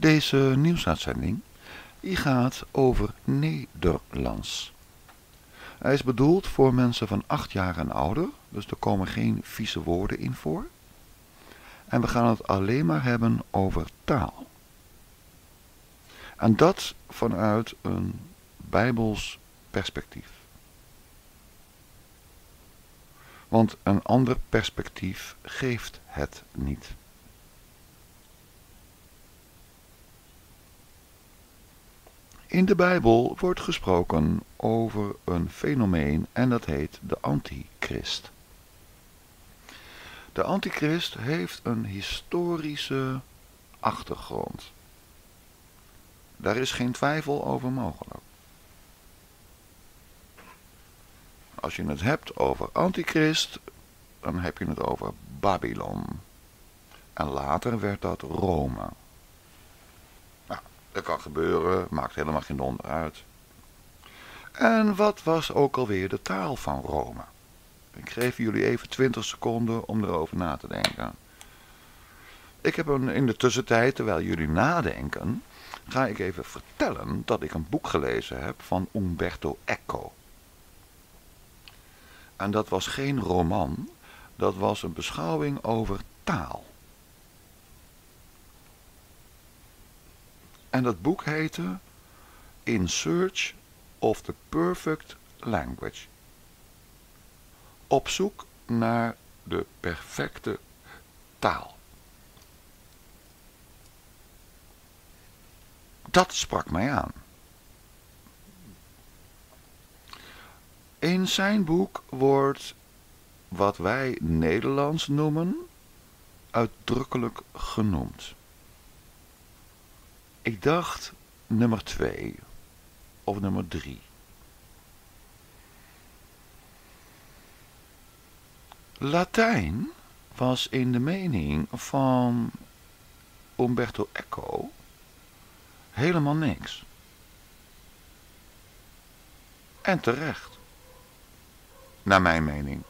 Deze nieuwsuitzending gaat over Nederlands. Hij is bedoeld voor mensen van 8 jaar en ouder, dus er komen geen vieze woorden in voor. En we gaan het alleen maar hebben over taal. En dat vanuit een bijbels perspectief. Want een ander perspectief geeft het niet. In de Bijbel wordt gesproken over een fenomeen en dat heet de antichrist. De antichrist heeft een historische achtergrond. Daar is geen twijfel over mogelijk. Als je het hebt over antichrist, dan heb je het over Babylon. En later werd dat Rome. Dat kan gebeuren, maakt helemaal geen donder uit. En wat was ook alweer de taal van Rome? Ik geef jullie even 20 seconden om erover na te denken. Ik heb een, in de tussentijd, terwijl jullie nadenken, ga ik even vertellen dat ik een boek gelezen heb van Umberto Eco. En dat was geen roman, dat was een beschouwing over taal. En dat boek heette In Search of the Perfect Language. Op zoek naar de perfecte taal. Dat sprak mij aan. In zijn boek wordt wat wij Nederlands noemen uitdrukkelijk genoemd. Ik dacht nummer twee of nummer drie. Latijn was in de mening van Umberto Eco helemaal niks. En terecht naar mijn mening.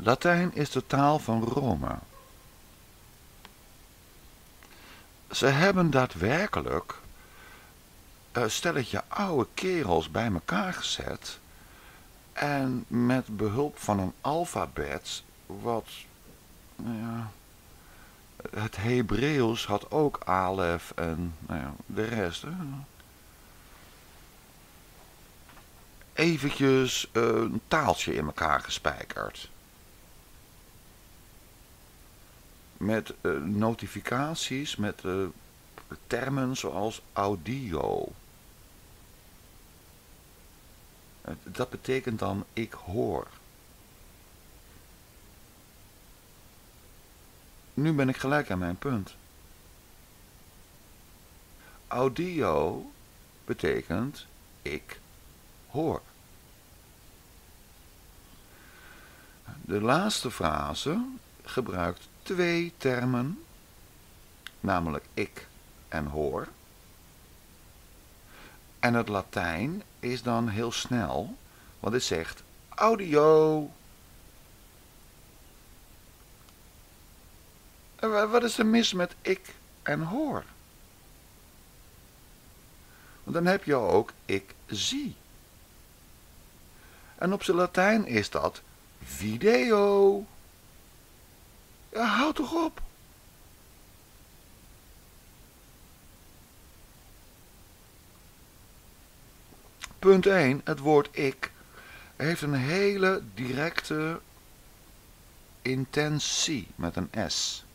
Latijn is de taal van Rome. Ze hebben daadwerkelijk een stelletje oude kerels bij elkaar gezet en met behulp van een alfabet wat nou ja, het Hebreeuws had ook Alef en nou ja, de rest. Hè? Eventjes een taaltje in elkaar gespijkerd. Met uh, notificaties, met uh, termen zoals audio. Dat betekent dan ik hoor. Nu ben ik gelijk aan mijn punt. Audio betekent ik hoor. De laatste frase gebruikt twee termen, namelijk ik en hoor. En het Latijn is dan heel snel, want het zegt audio. Wat is er mis met ik en hoor? Want dan heb je ook ik zie. En op zijn Latijn is dat video. Ja, houd toch op. Punt 1. Het woord ik heeft een hele directe intentie met een S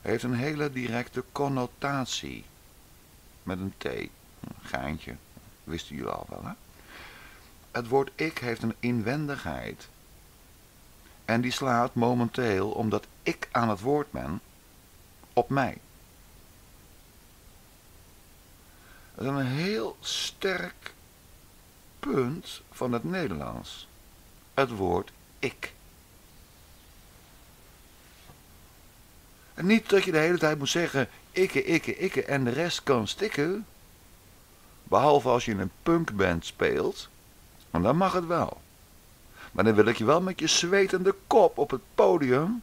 heeft een hele directe connotatie. Met een T. Geintje. Wisten jullie al wel, hè? Het woord ik heeft een inwendigheid. En die slaat momenteel, omdat ik aan het woord ben, op mij. Dat is een heel sterk punt van het Nederlands. Het woord ik. En niet dat je de hele tijd moet zeggen, ikke, ikke, ikke en de rest kan stikken. Behalve als je in een punkband speelt. En dan mag het wel. Maar dan wil ik je wel met je zwetende kop op het podium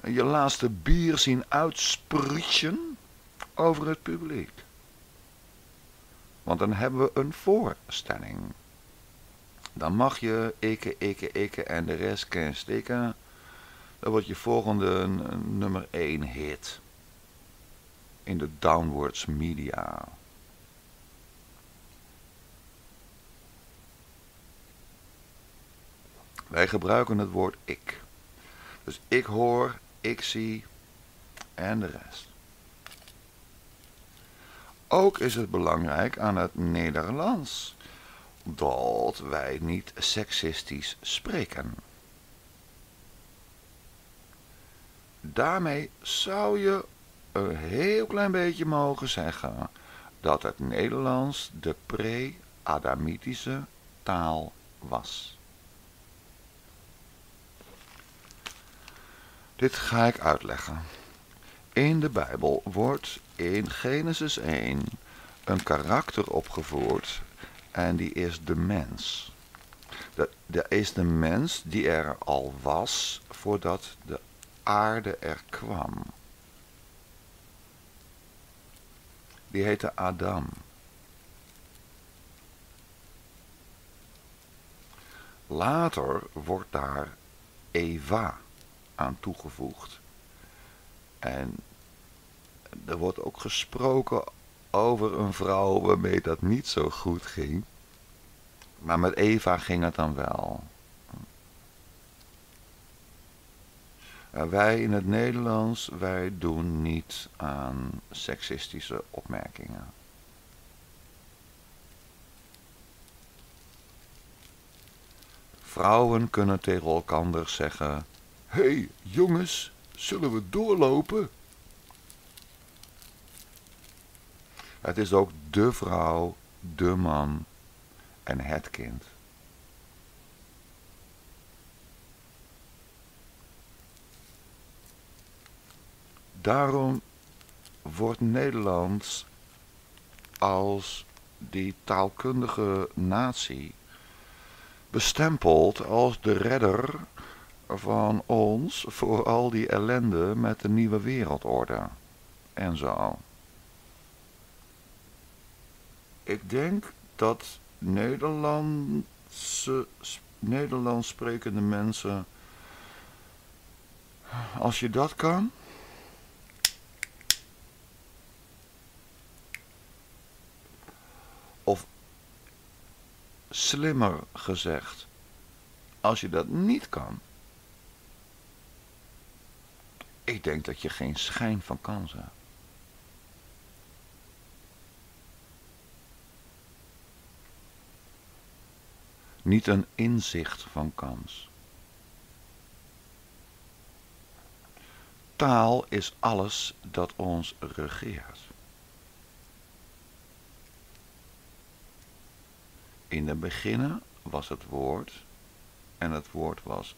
en je laatste bier zien uitsprutsen over het publiek. Want dan hebben we een voorstelling. Dan mag je ikke, ikke, ikke en de rest kan stikken. Dan wordt je volgende nummer 1 hit. In de downwards media. Wij gebruiken het woord ik. Dus ik hoor, ik zie en de rest. Ook is het belangrijk aan het Nederlands dat wij niet seksistisch spreken. Daarmee zou je een heel klein beetje mogen zeggen dat het Nederlands de pre-Adamitische taal was. Dit ga ik uitleggen. In de Bijbel wordt in Genesis 1 een karakter opgevoerd en die is de mens. Dat, is de mens die er al was voordat de aarde er kwam. Die heette Adam. Later wordt daar Eva aan toegevoegd. En er wordt ook gesproken over een vrouw waarmee dat niet zo goed ging. Maar met Eva ging het dan wel. wij in het Nederlands, wij doen niet aan seksistische opmerkingen. Vrouwen kunnen tegen elkaar zeggen, Hé, hey, jongens, zullen we doorlopen? Het is ook de vrouw, de man en het kind. Daarom wordt Nederland als die taalkundige natie bestempeld als de redder van ons voor al die ellende met de nieuwe wereldorde en zo. Ik denk dat Nederlandse, Nederlands sprekende mensen, als je dat kan, of slimmer gezegd, als je dat niet kan, ik denk dat je geen schijn van kans hebt. Niet een inzicht van kans. Taal is alles dat ons regeert. In het beginnen was het woord en het woord was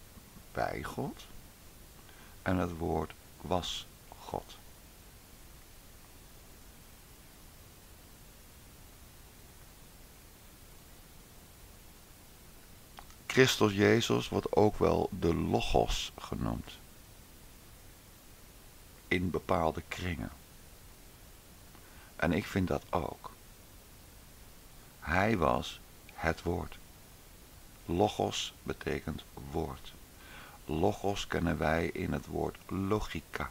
bij God en het woord was God. Christus Jezus wordt ook wel de Logos genoemd. In bepaalde kringen. En ik vind dat ook. Hij was het woord. Logos betekent woord. Logos kennen wij in het woord logica.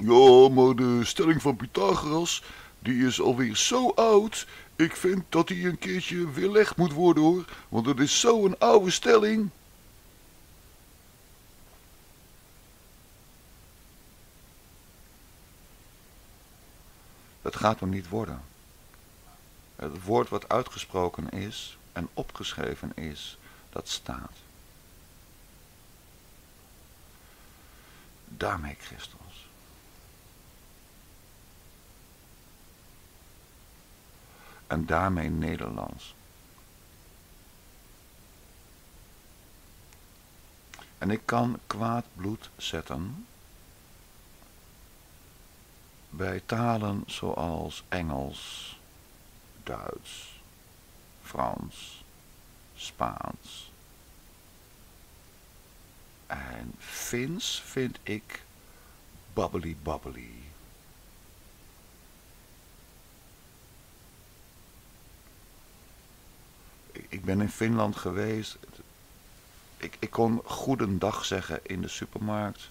Ja, maar de stelling van Pythagoras, die is alweer zo oud. Ik vind dat die een keertje weerlegd moet worden hoor, want het is zo'n oude stelling. Dat gaat hem niet worden. Het woord wat uitgesproken is en opgeschreven is, dat staat. Daarmee Christus. En daarmee Nederlands. En ik kan kwaad bloed zetten bij talen zoals Engels, Duits, Frans, Spaans. En Fins vind ik babbely babbely. Ik ben in Finland geweest. Ik, ik kon goedendag zeggen in de supermarkt.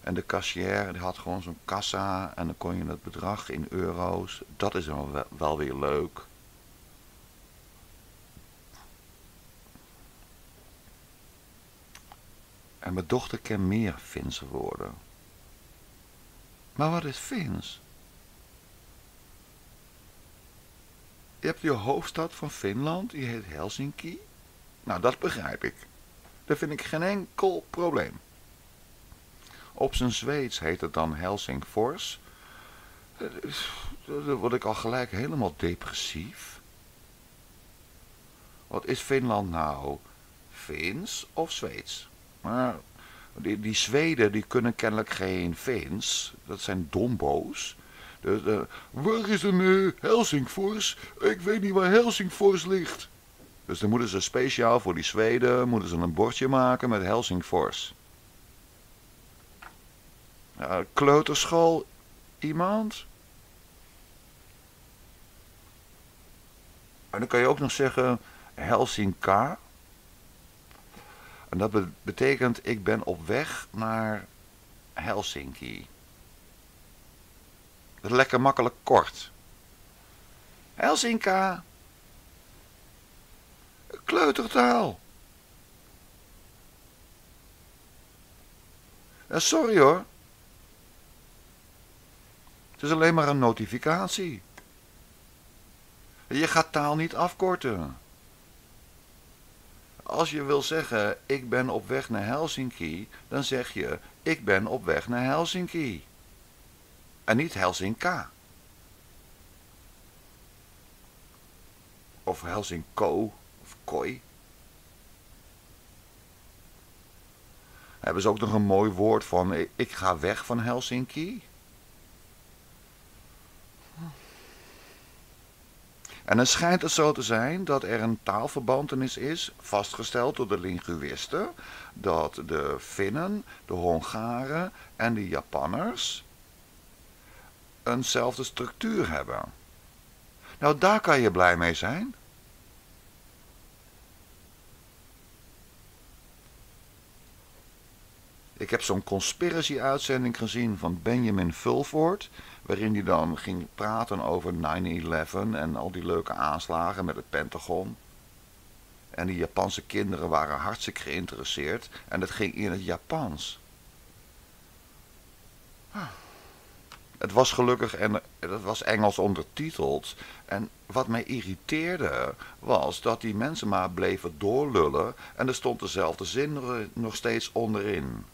En de cashier die had gewoon zo'n kassa en dan kon je het bedrag in euro's. Dat is wel, wel weer leuk. En mijn dochter kent meer Finse woorden. Maar wat is Fins? Je hebt je hoofdstad van Finland, die heet Helsinki. Nou, dat begrijp ik. Daar vind ik geen enkel probleem. Op zijn Zweeds heet het dan Helsingfors. Dan word ik al gelijk helemaal depressief. Wat is Finland nou? Fins of Zweeds? Maar die, die Zweden die kunnen kennelijk geen Fins. Dat zijn dombo's. De, waar is een Helsingfors? Ik weet niet waar Helsingfors ligt. Dus dan moeten ze speciaal voor die Zweden moeten ze een bordje maken met Helsingfors. Kleuterschool iemand? En dan kan je ook nog zeggen Helsinka. En dat betekent ik ben op weg naar Helsinki. Dat is lekker makkelijk kort. Helsinka. Kleutertaal. sorry hoor. Het is alleen maar een notificatie. Je gaat taal niet afkorten. Als je wil zeggen, ik ben op weg naar Helsinki, dan zeg je, ik ben op weg naar Helsinki. En niet Helsinka. Of Helsinko, of Koi. Hebben ze ook nog een mooi woord van, ik ga weg van Helsinki? En dan schijnt het zo te zijn dat er een taalverbantenis is, vastgesteld door de linguïsten, dat de Finnen, de Hongaren en de Japanners eenzelfde structuur hebben. Nou, daar kan je blij mee zijn. Ik heb zo'n conspiracy-uitzending gezien van Benjamin Fulford, waarin hij dan ging praten over 9-11 en al die leuke aanslagen met het Pentagon. En die Japanse kinderen waren hartstikke geïnteresseerd en het ging in het Japans. Het was gelukkig en het was Engels ondertiteld. En wat mij irriteerde was dat die mensen maar bleven doorlullen en er stond dezelfde zin nog steeds onderin.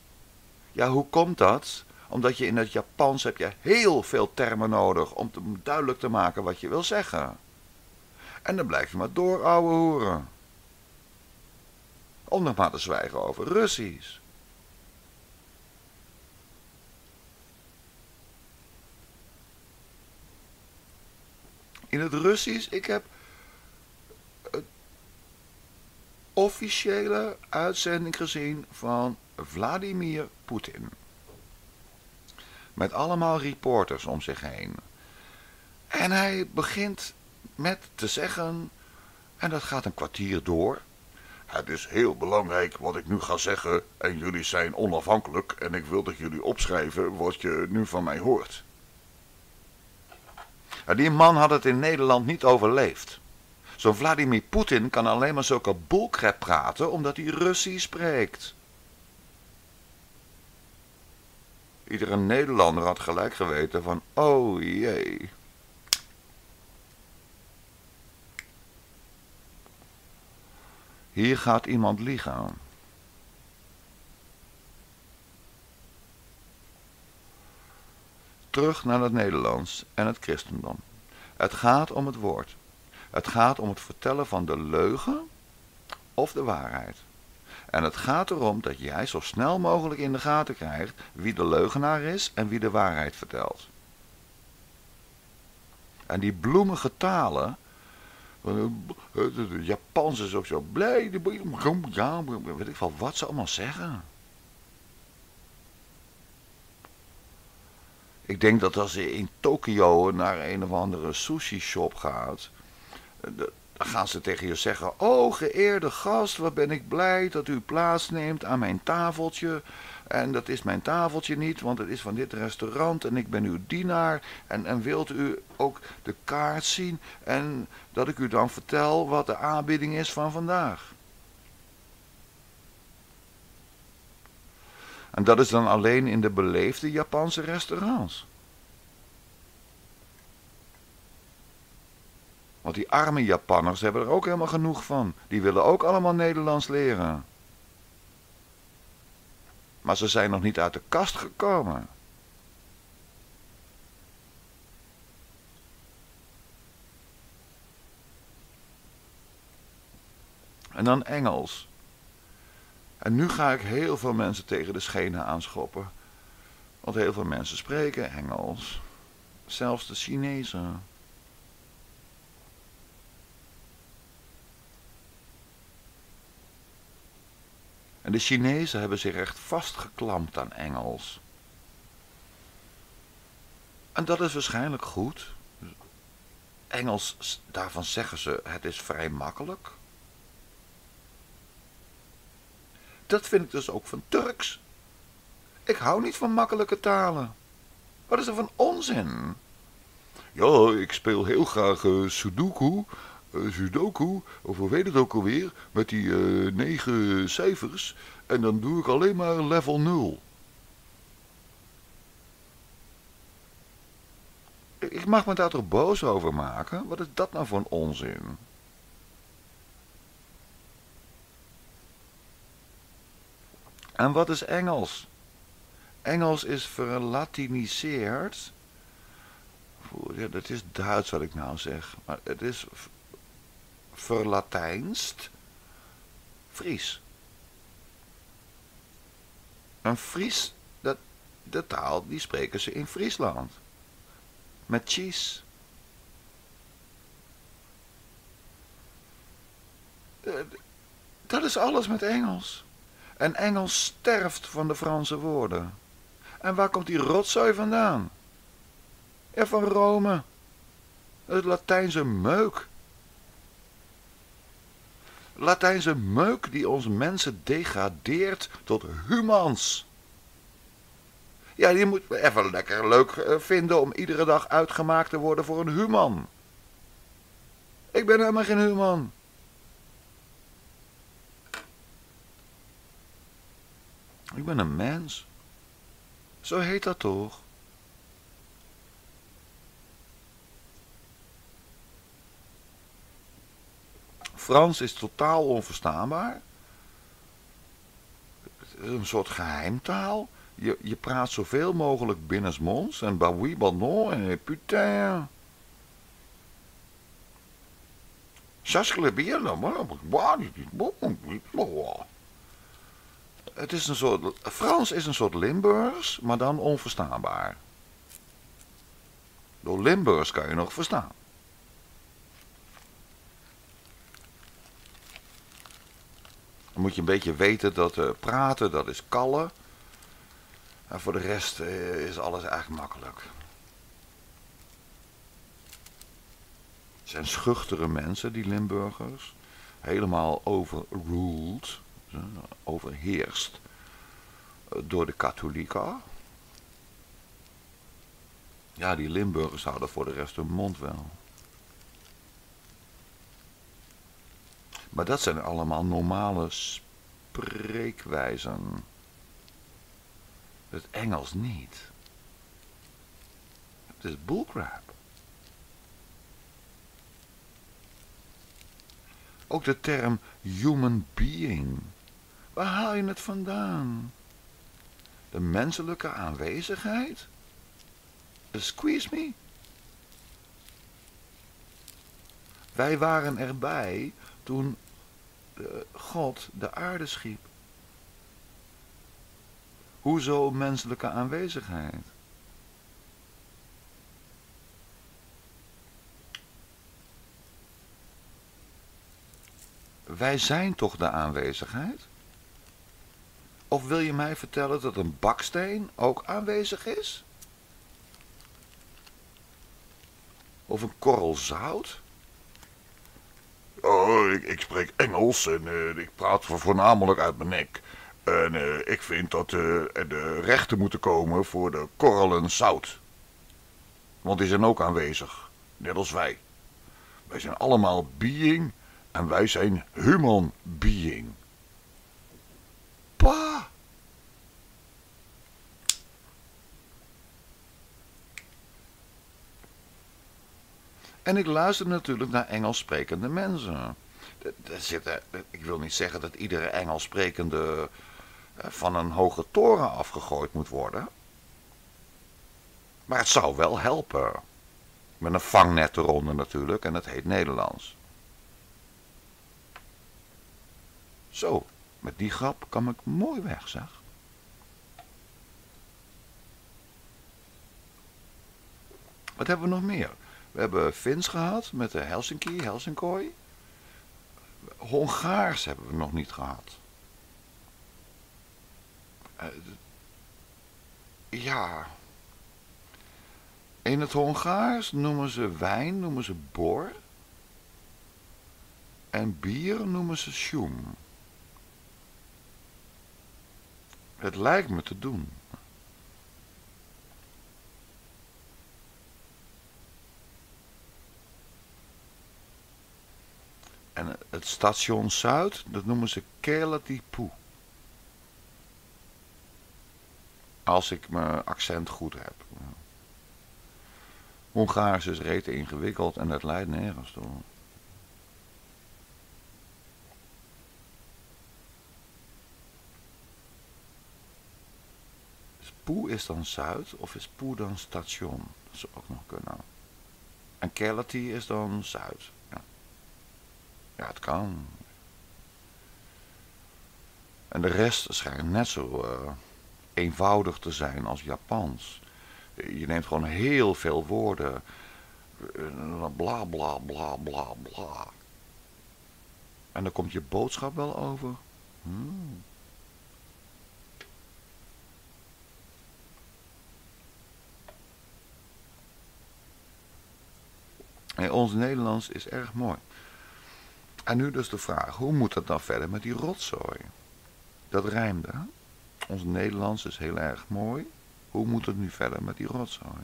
Ja, hoe komt dat? Omdat je in het Japans heb je heel veel termen nodig om te, duidelijk te maken wat je wil zeggen. En dan blijf je maar door, ouwe hoeren. Om nog maar te zwijgen over Russisch. In het Russisch, ik heb een officiële uitzending gezien van Vladimir Poetin. Met allemaal reporters om zich heen. En hij begint met te zeggen, en dat gaat een kwartier door. Het is heel belangrijk wat ik nu ga zeggen en jullie zijn onafhankelijk en ik wil dat jullie opschrijven wat je nu van mij hoort. Die man had het in Nederland niet overleefd. Zo'n Vladimir Poetin kan alleen maar zulke boelkrep praten omdat hij Russisch spreekt. Iedere Nederlander had gelijk geweten van, oh jee. Hier gaat iemand liegen. Terug naar het Nederlands en het christendom. Het gaat om het woord. Het gaat om het vertellen van de leugen of de waarheid. En het gaat erom dat jij zo snel mogelijk in de gaten krijgt wie de leugenaar is en wie de waarheid vertelt. En die bloemige talen. Het Japans is ook zo blij. Weet ik wel wat ze allemaal zeggen. Ik denk dat als je in Tokio naar een of andere sushi shop gaat, dan gaan ze tegen je zeggen: Oh, geëerde gast, wat ben ik blij dat u plaatsneemt aan mijn tafeltje. En dat is mijn tafeltje niet, want het is van dit restaurant en ik ben uw dienaar. En, en wilt u ook de kaart zien en dat ik u dan vertel wat de aanbieding is van vandaag? En dat is dan alleen in de beleefde Japanse restaurants. Want die arme Japanners hebben er ook helemaal genoeg van. Die willen ook allemaal Nederlands leren. Maar ze zijn nog niet uit de kast gekomen. En dan Engels. En nu ga ik heel veel mensen tegen de schenen aanschoppen. Want heel veel mensen spreken Engels. Zelfs de Chinezen. En de Chinezen hebben zich echt vastgeklampt aan Engels. En dat is waarschijnlijk goed. Engels, daarvan zeggen ze, het is vrij makkelijk. Dat vind ik dus ook van Turks. Ik hou niet van makkelijke talen. Wat is er van onzin? Ja, ik speel heel graag uh, Sudoku, Sudoku, of hoe weet het ook alweer, met die uh, negen cijfers. En dan doe ik alleen maar level 0. Ik mag me daar toch boos over maken? Wat is dat nou voor een onzin? En wat is Engels? Engels is verlatiniseerd. Ja, dat is Duits wat ik nou zeg. Maar het is verlatijnst. Fries. Een Fries, dat, de taal, die spreken ze in Friesland. Met cheese. Eh, dat is alles met Engels. En Engels sterft van de Franse woorden. En waar komt die rotzooi vandaan? Ja, van Rome. Het Latijnse meuk. Latijnse meuk die ons mensen degradeert tot humans. Ja, die moet even lekker leuk eh, vinden om iedere dag uitgemaakt te worden voor een human. Ik ben helemaal geen human. Ik ben een mens. Zo heet dat toch? Frans is totaal onverstaanbaar. Een soort geheimtaal. Je, je praat zoveel mogelijk binnensmonds en bah oui, bah non en putain. Het is een soort, Frans is een soort Limburgs, maar dan onverstaanbaar. Door Limburgs kan je nog verstaan. Dan moet je een beetje weten dat uh, praten, dat is kallen. En voor de rest uh, is alles eigenlijk makkelijk. Het zijn schuchtere mensen, die Limburgers. Helemaal overruled overheerst door de katholieken. Ja, die Limburgers houden voor de rest hun mond wel. Maar dat zijn allemaal normale spreekwijzen. Het Engels niet. Het is bullcrap. Ook de term human being Waar haal je het vandaan? De menselijke aanwezigheid? Squeeze me? Wij waren erbij toen eh, God de aarde schiep. Hoezo menselijke aanwezigheid? Wij zijn toch de aanwezigheid? Of wil je mij vertellen dat een baksteen ook aanwezig is? Of een korrel zout? Oh, ik, spreek Engels en eh, ik praat voornamelijk uit mijn nek. En eh, ik vind dat eh, er de rechten moeten komen voor de korrelen zout. Want die zijn ook aanwezig, net als wij. Wij zijn allemaal being en wij zijn human being. Pa! En ik luister natuurlijk naar Engels sprekende mensen. Zitten, ik wil niet zeggen dat iedere Engels sprekende eh, van een hoge toren afgegooid moet worden. Maar het zou wel helpen. Met een vangnet eronder natuurlijk en het heet Nederlands. Zo, met die grap kwam ik mooi weg, zeg. Wat hebben we nog meer? We hebben Fins gehad met de Helsinki, Helsinkooi. Hongaars hebben we nog niet gehad. Uh, ja. In het Hongaars noemen ze wijn, noemen ze bor. En bier noemen ze schoem. Het lijkt me te doen. En het station Zuid, dat noemen ze Kelatipu. Als ik mijn accent goed heb. Hongaars is rete ingewikkeld en dat leidt nergens toe. Poe is dan Zuid of is Poe dan station? Dat zou ook nog kunnen. En Kelati is dan Zuid. Ja. het kan. En de rest schijnt net zo uh, eenvoudig te zijn als Japans. Je neemt gewoon heel veel woorden. Bla bla bla bla bla. En dan komt je boodschap wel over. Hmm. En ons Nederlands is erg mooi. En nu dus de vraag, hoe moet het dan verder met die rotzooi? Dat rijmde. Ons Nederlands is heel erg mooi. Hoe moet het nu verder met die rotzooi?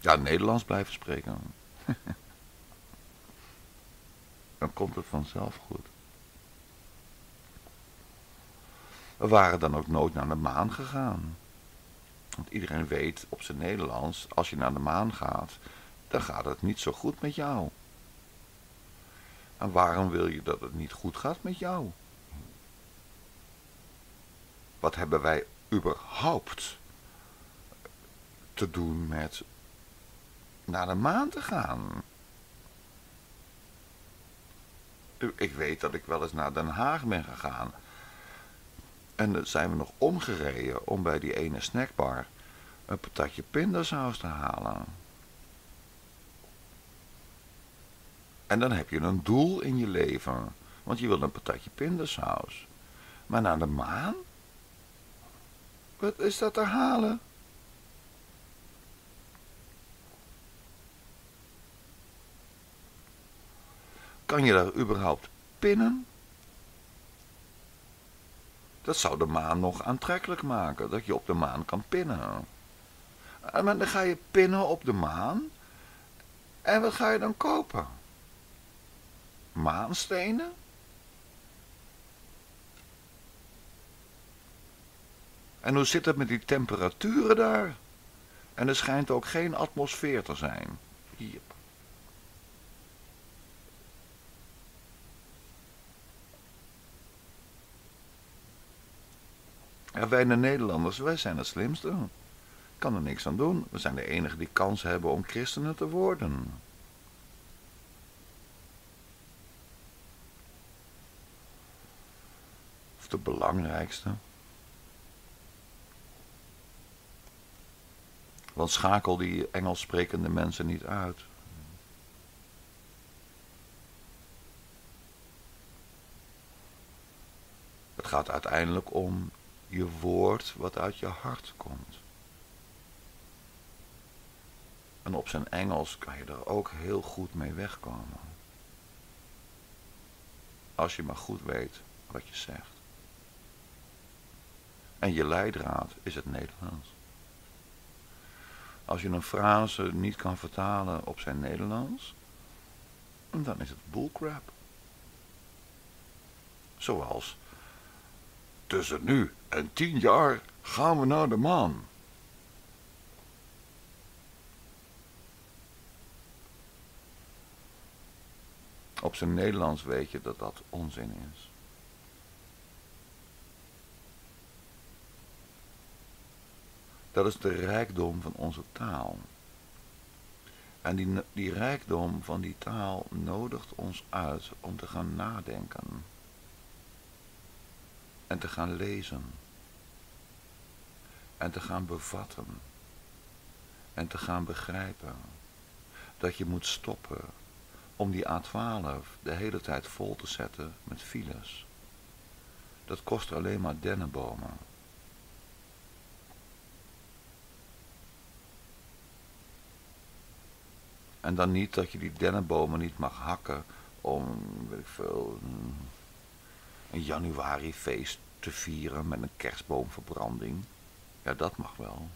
Ja, Nederlands blijven spreken. dan komt het vanzelf goed. We waren dan ook nooit naar de maan gegaan. Want iedereen weet op zijn Nederlands, als je naar de maan gaat, dan gaat het niet zo goed met jou. En waarom wil je dat het niet goed gaat met jou? Wat hebben wij überhaupt te doen met naar de maan te gaan? Ik weet dat ik wel eens naar Den Haag ben gegaan. En dan zijn we nog omgereden om bij die ene snackbar een patatje pindasaus te halen. En dan heb je een doel in je leven. Want je wil een patatje pindasaus. Maar naar de maan? Wat is dat te halen? Kan je daar überhaupt pinnen? Dat zou de maan nog aantrekkelijk maken, dat je op de maan kan pinnen. En dan ga je pinnen op de maan. En wat ga je dan kopen? Maanstenen? En hoe zit het met die temperaturen daar? En er schijnt ook geen atmosfeer te zijn. Hier. Ja, wij de Nederlanders, wij zijn het slimste. Kan er niks aan doen. We zijn de enigen die kans hebben om christenen te worden. Het de belangrijkste. Want schakel die Engels sprekende mensen niet uit. Het gaat uiteindelijk om je woord wat uit je hart komt. En op zijn Engels kan je er ook heel goed mee wegkomen. Als je maar goed weet wat je zegt. En je leidraad is het Nederlands. Als je een frase niet kan vertalen op zijn Nederlands, dan is het bullcrap. Zoals, tussen nu en tien jaar gaan we naar de maan. Op zijn Nederlands weet je dat dat onzin is. Dat is de rijkdom van onze taal. En die, die rijkdom van die taal nodigt ons uit om te gaan nadenken. En te gaan lezen. En te gaan bevatten. En te gaan begrijpen. Dat je moet stoppen om die A12 de hele tijd vol te zetten met files. Dat kost alleen maar dennenbomen. En dan niet dat je die dennenbomen niet mag hakken om, veel, een, een januarifeest te vieren met een kerstboomverbranding. Ja, dat mag wel.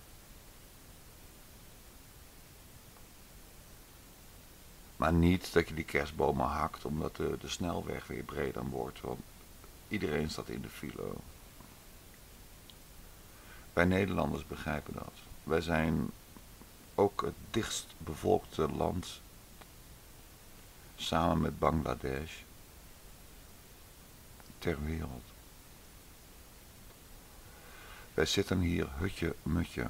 Maar niet dat je die kerstbomen hakt omdat de, de snelweg weer breder wordt. Want iedereen staat in de file. Wij Nederlanders begrijpen dat. Wij zijn ook het dichtst bevolkte land samen met Bangladesh ter wereld. Wij zitten hier hutje mutje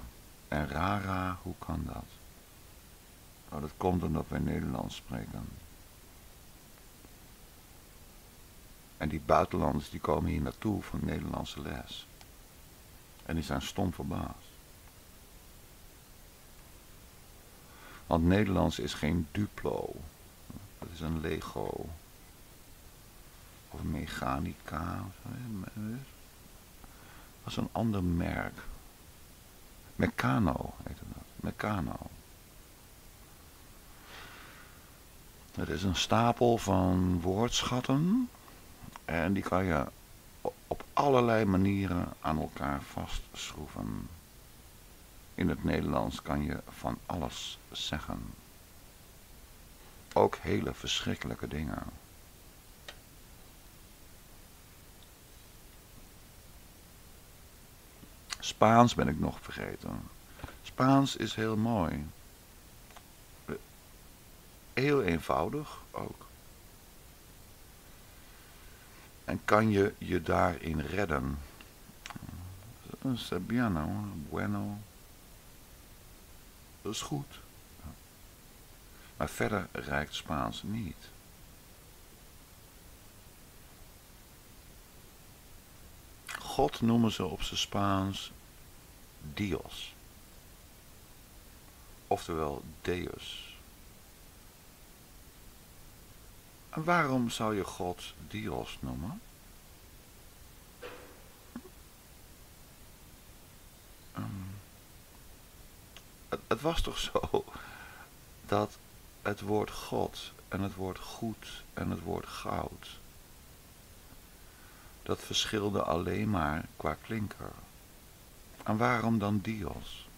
en rara, hoe kan dat? Nou, dat komt omdat wij Nederlands spreken. En die buitenlanders die komen hier naartoe voor Nederlandse les. En die zijn stom verbaasd. Want Nederlands is geen Duplo. Dat is een Lego. Of Mechanica. Dat is een ander merk. Meccano heet dat. Meccano. Het is een stapel van woordschatten. En die kan je op allerlei manieren aan elkaar vastschroeven. In het Nederlands kan je van alles zeggen. Ook hele verschrikkelijke dingen. Spaans ben ik nog vergeten. Spaans is heel mooi. Heel eenvoudig ook. En kan je je daarin redden? Sabiano, bueno. Dat is goed. Maar verder reikt Spaans niet. God noemen ze op zijn Spaans Dios. Oftewel Deus. En waarom zou je God Dios noemen? Het, was toch zo dat het woord God en het woord goed en het woord goud, dat verschilde alleen maar qua klinker. En waarom dan Dios?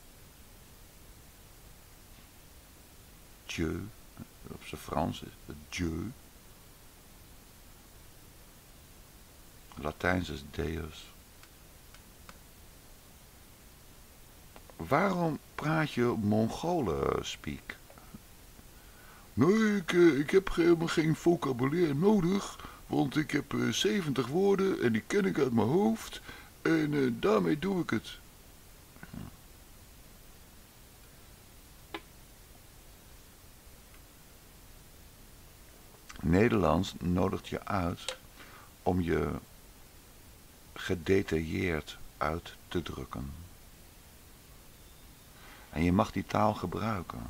Dieu, op zijn Frans is het Dieu. Latijns is Deus. Waarom praat je Mongolen-speak? Nee, ik, eh, ik heb helemaal geen vocabulaire nodig, want ik heb 70 eh, woorden en die ken ik uit mijn hoofd en uh, daarmee doe ik het. Nederlands nodigt je uit om je gedetailleerd uit te drukken. En je mag die taal gebruiken.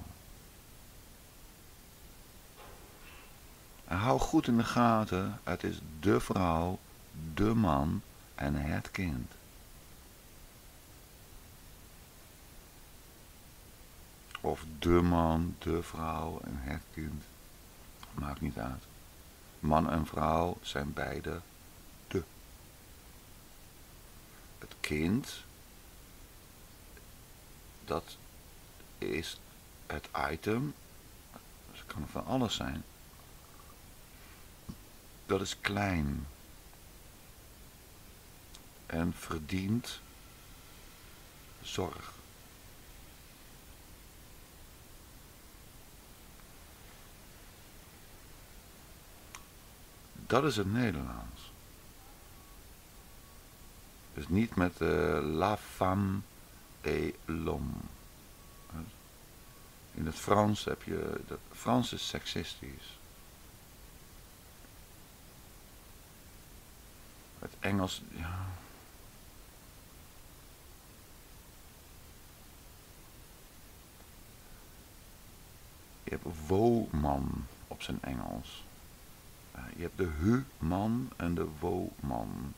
En hou goed in de gaten, het is de vrouw, de man en het kind. Of de man, de vrouw en het kind. Maakt niet uit. Man en vrouw zijn beide de. Het kind, dat is het item, dus kan van alles zijn. Dat is klein en verdient zorg. Dat is het Nederlands. Dus niet met uh, la femme et l'homme. In het Frans heb je, het Frans is seksistisch. Het Engels, ja. Je hebt woman op zijn Engels. Je hebt de hu-man en de wo-man.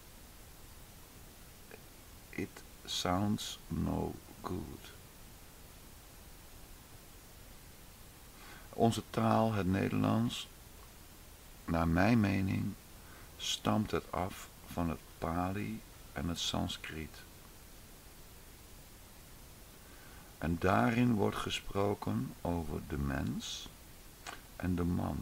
It sounds no good. Onze taal, het Nederlands, naar mijn mening, stamt het af van het Pali en het Sanskriet. En daarin wordt gesproken over de mens en de man.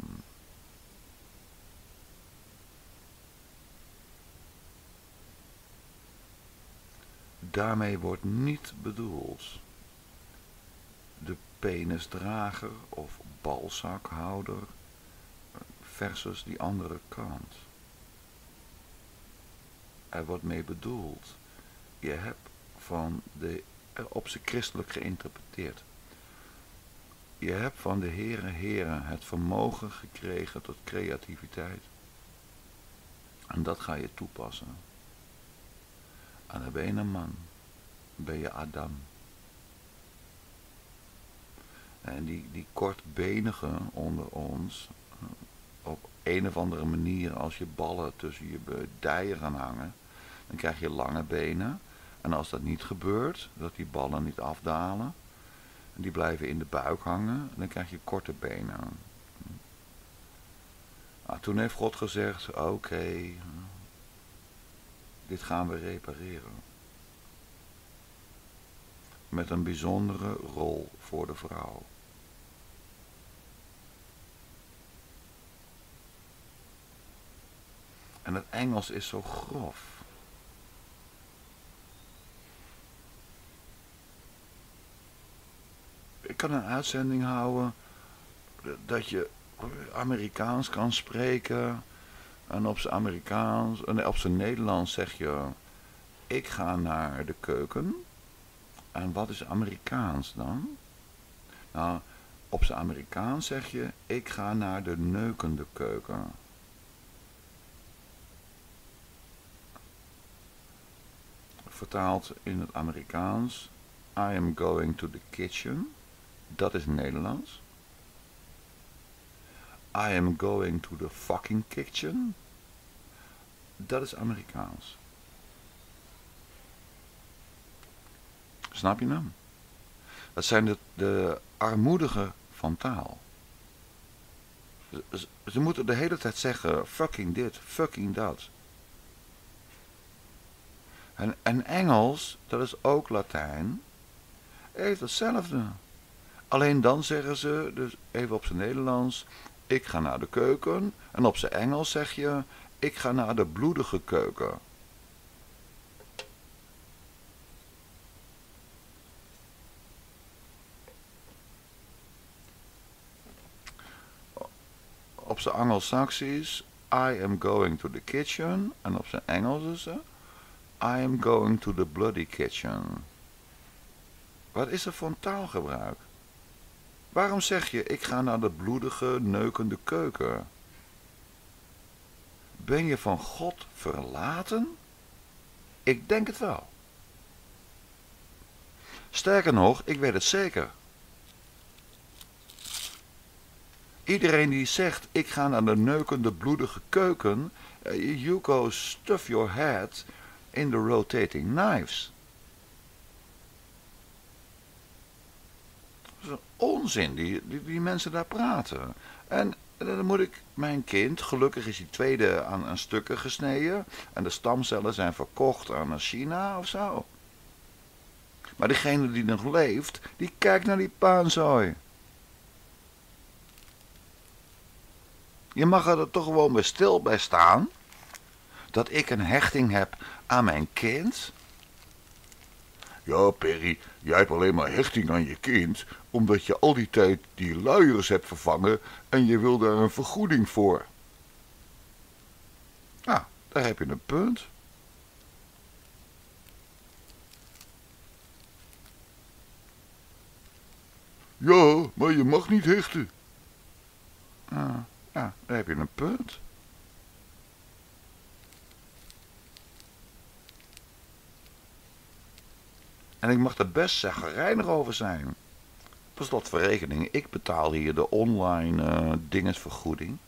Daarmee wordt niet bedoeld de penisdrager of balzakhouder versus die andere kant. Er wordt mee bedoeld, je hebt van de, op zijn christelijk geïnterpreteerd. Je hebt van de Heere Heren het vermogen gekregen tot creativiteit. En dat ga je toepassen. En dan ben je een man. Ben je Adam. En die, die kortbenigen onder ons, op een of andere manier, als je ballen tussen je dijen gaan hangen, dan krijg je lange benen. En als dat niet gebeurt, dat die ballen niet afdalen, en die blijven in de buik hangen, dan krijg je korte benen. Nou, toen heeft God gezegd, oké, dit gaan we repareren. Met een bijzondere rol voor de vrouw. En het Engels is zo grof. Ik kan een uitzending houden dat je Amerikaans kan spreken en op zijn Amerikaans, en op zijn Nederlands zeg je, ik ga naar de keuken. En wat is Amerikaans dan? Nou, op zijn Amerikaans zeg je, ik ga naar de neukende keuken. Vertaald in het Amerikaans, I am going to the kitchen. Dat is Nederlands. I am going to the fucking kitchen. Dat is Amerikaans. Snap je hem? Dat zijn de, de armoedigen van taal. Ze, ze, moeten de hele tijd zeggen fucking dit, fucking dat. En, en Engels, dat is ook Latijn, heeft hetzelfde. Alleen dan zeggen ze, dus even op zijn Nederlands, ik ga naar de keuken. En op zijn Engels zeg je, ik ga naar de bloedige keuken. Op zijn Anglo-Saxisch, I am going to the kitchen. En op zijn Engels is het, I am going to the bloody kitchen. Wat is er voor een taalgebruik? Waarom zeg je, ik ga naar de bloedige, neukende keuken? Ben je van God verlaten? Ik denk het wel. Sterker nog, ik weet het zeker. Iedereen die zegt, ik ga naar de neukende, bloedige keuken, you go stuff your head in de rotating knives. Dat is een onzin die, die, mensen daar praten. En dan moet ik mijn kind, gelukkig is die tweede aan, aan stukken gesneden. En de stamcellen zijn verkocht aan China of zo. Maar degene die nog leeft, die kijkt naar die paanzooi. Je mag er toch gewoon bij stil bij staan. Dat ik een hechting heb aan mijn kind. Ja, Perry, jij hebt alleen maar hechting aan je kind, omdat je al die tijd die luiers hebt vervangen en je wil daar een vergoeding voor. Ja, daar heb je een punt. Ja, maar je mag niet hechten. Ja, ja, daar heb je een punt. En ik mag er best zagrijnig over zijn. Per slot van rekening, ik betaal hier de online uh, dingesvergoeding.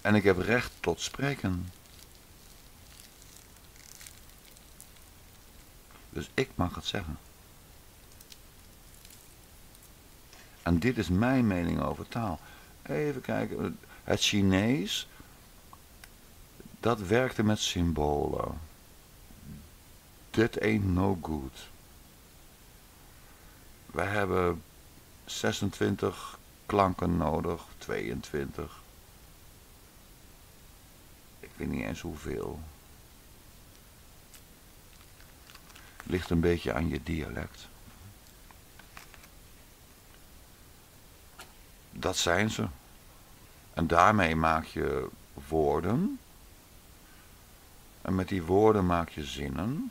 En ik heb recht tot spreken. Dus ik mag het zeggen. En dit is mijn mening over taal. Even kijken. Het Chinees, dat werkte met symbolen. That ain't no good. We hebben 26 klanken nodig, 22. Ik weet niet eens hoeveel. Ligt een beetje aan je dialect. Dat zijn ze. En daarmee maak je woorden. En met die woorden maak je zinnen.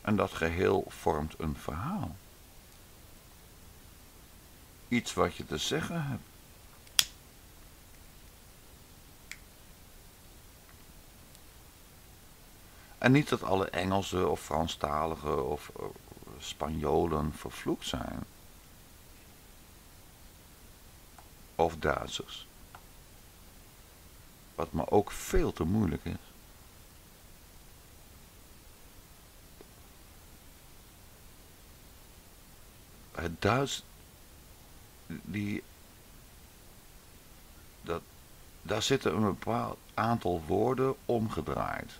En dat geheel vormt een verhaal. Iets wat je te zeggen hebt. En niet dat alle Engelsen of Franstaligen of Spanjolen vervloekt zijn. Of Duitsers. Wat me ook veel te moeilijk is. Het Duits, die, dat, daar zitten een bepaald aantal woorden omgedraaid.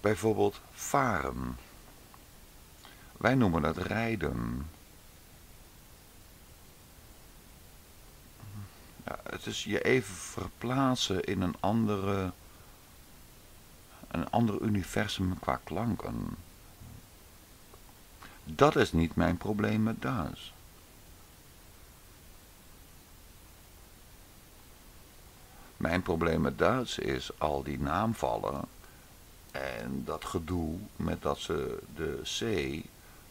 Bijvoorbeeld varen. Wij noemen dat rijden. Het is je even verplaatsen in een andere, een ander universum qua klanken. Dat is niet mijn probleem met Duits. Mijn probleem met Duits is al die naamvallen en dat gedoe met dat ze de C,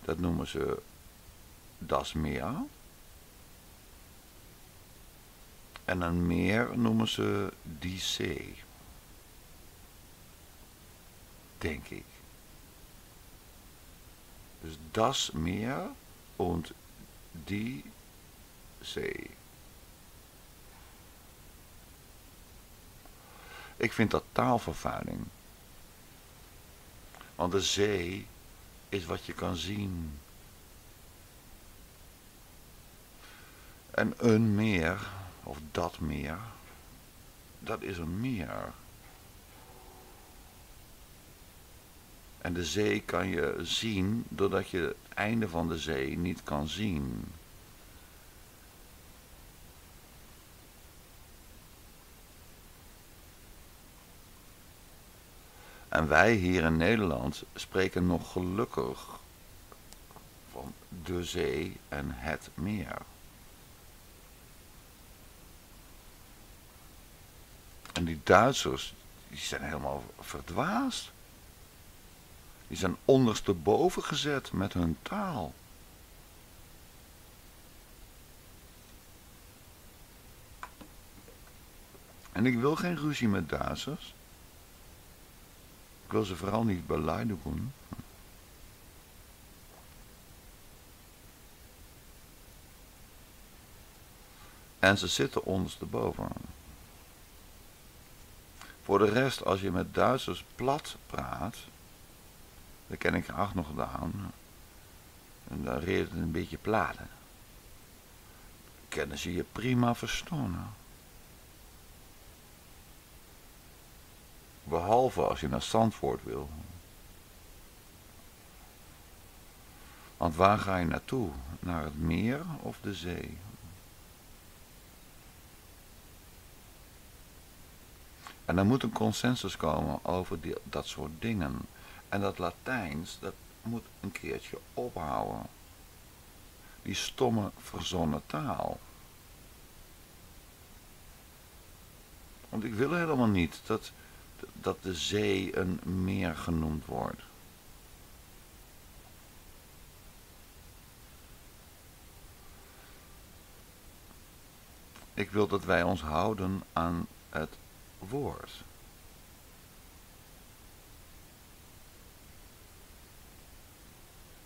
dat noemen ze das meer. En een meer noemen ze die C. Denk ik. Dus das meer und die C. Ik vind dat taalvervuiling. Want de zee is wat je kan zien. En een meer, of dat meer, dat is een meer. En de zee kan je zien doordat je het einde van de zee niet kan zien. En wij hier in Nederland spreken nog gelukkig van de zee en het meer. En die Duitsers, die zijn helemaal verdwaasd. Die zijn ondersteboven gezet met hun taal. En ik wil geen ruzie met Duitsers. Ik wil ze vooral niet beleidigen. En ze zitten ondersteboven. Voor de rest, als je met Duitsers plat praat, dat ken ik graag nog gedaan, en dan reed het een beetje platen. Kennen ze je prima verstaan. Behalve als je naar Zandvoort wil. Want waar ga je naartoe? Naar het meer of de zee? En er moet een consensus komen over die, dat soort dingen. En dat Latijns, dat moet een keertje ophouden. Die stomme verzonnen taal. Want ik wil helemaal niet dat, dat de zee een meer genoemd wordt. Ik wil dat wij ons houden aan het woord.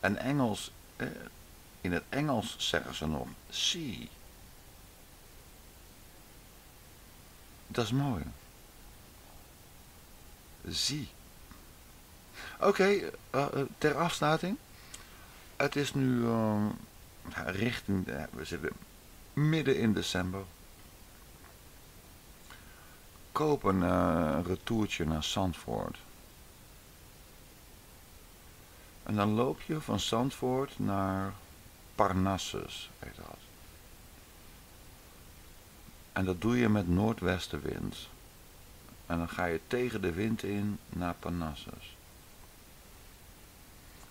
En Engels, eh, in het Engels zeggen ze nog see. Dat is mooi. Zie. Oké, eh, eh, ter afsluiting. Het is nu richting, we zitten midden in december. Koop een uh, retourtje naar Zandvoort. En dan loop je van Zandvoort naar Parnassus, heet dat. En dat doe je met noordwestenwind. En dan ga je tegen de wind in naar Parnassus.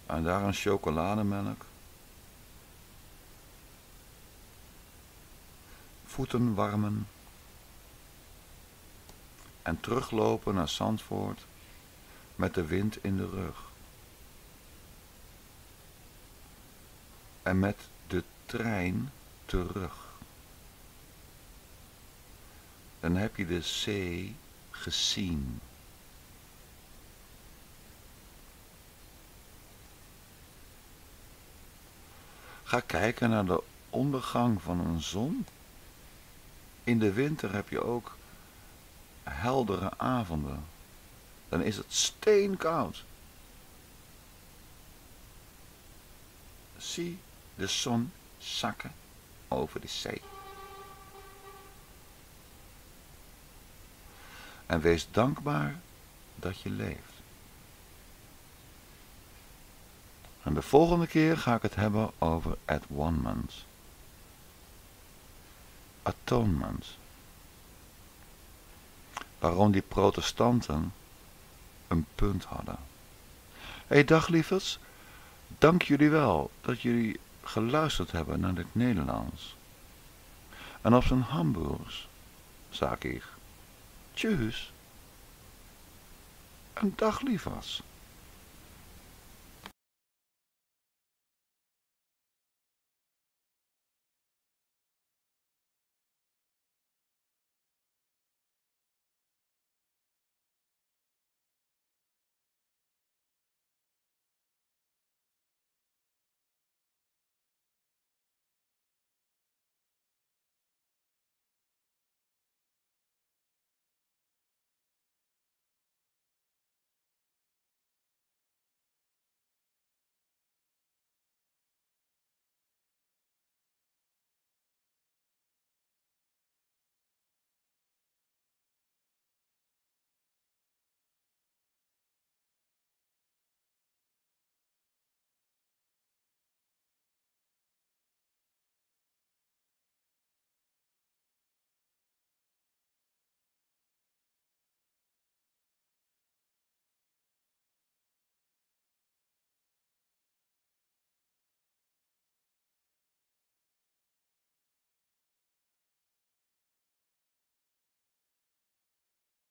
En daar een chocolademelk. Voeten warmen. En teruglopen naar Zandvoort met de wind in de rug. En met de trein terug. Dan heb je de zee gezien. Ga kijken naar de ondergang van een zon. In de winter heb je ook heldere avonden. Dan is het steenkoud. Zie de zon zakken over de zee. En wees dankbaar dat je leeft. En de volgende keer ga ik het hebben over atonement. Atonement. Waarom die protestanten een punt hadden. Hé hey, dag lievers, dank jullie wel dat jullie geluisterd hebben naar het Nederlands. En op zijn Hamburgs, zag ik. Tjus. Een dag liefers.